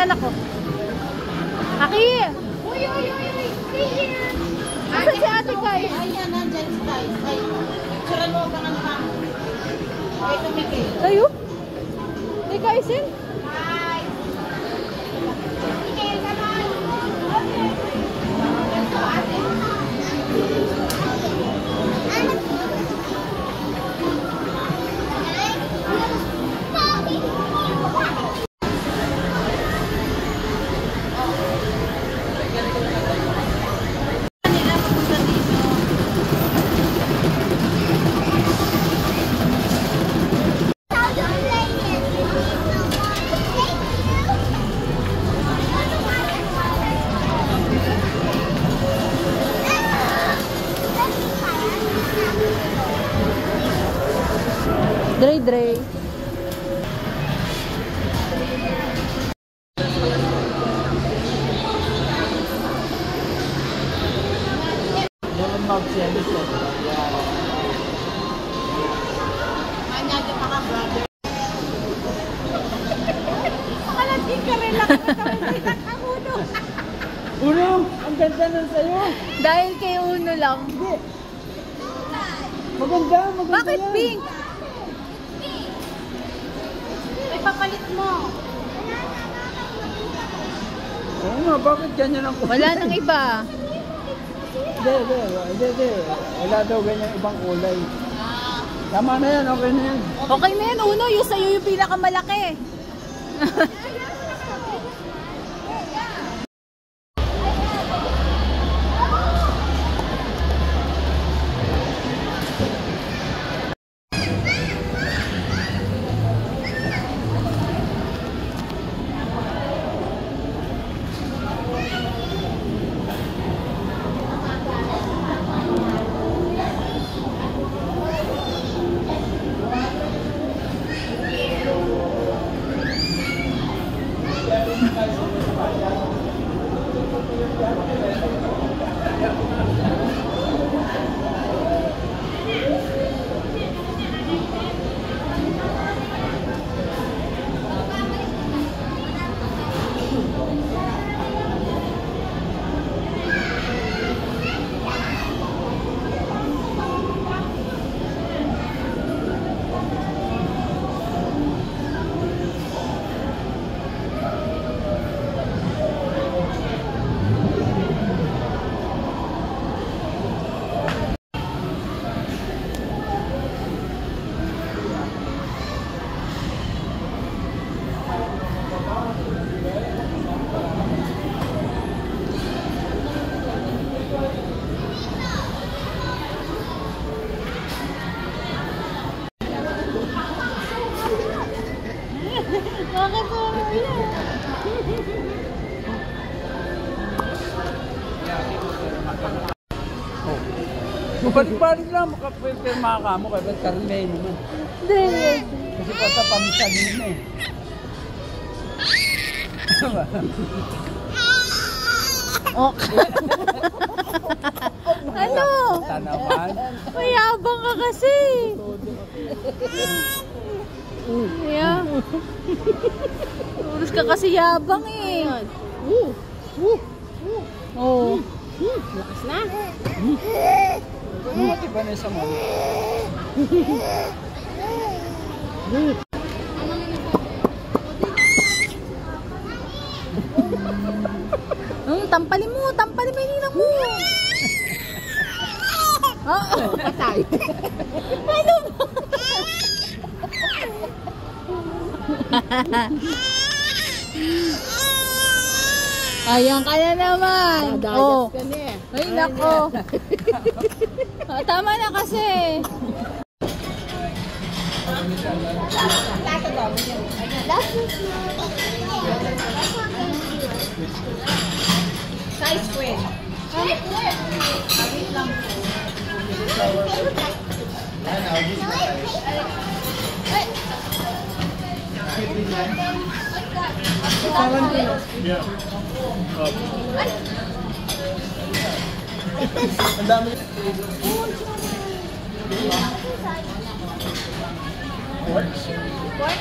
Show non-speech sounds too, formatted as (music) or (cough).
anak ko. Aki! Uy, uy, uy, uy! Asan si ate oh. Kai? Ayan, nandyan si Kai. Ay, picturean mo ka ng pang. Kay Tumikil. Tayo? Kay Kaisin? Ka uno. Uno, ang ganda nun sa'yo. Dahil kay Uno lang. Hindi. Maganda, maganda Bakit yan. pink? Ipapalit mo. Oo nga, bakit ganyan ang kulay? Wala nang iba. Hindi, hindi, hindi, hindi. Wala daw ganyan ibang kulay. Tama na yan, okay na yan. Okay na yan, Uno. Yung sa'yo yung pinakamalaki. (laughs) Thank you. Balik-balik lang, makapirma ka mo, kaya ba't karne naman. Dre. Kasi pata pamisan mo eh. Okay. ano? Tanaman. Mayabang ka kasi. Yeah. Urus ka kasi yabang eh. Woo. Woo. Oh. Lakas na. Buti ba na isang ano? Hmm, tampalin mo, tampalin mo yung ninang mo. Oo. Patay. ano ba? Ayan ka na naman. Dadayas Oh. ka na eh. Ay, nako. Ah, Tama na kasi. Size square. Ang dami. Pork?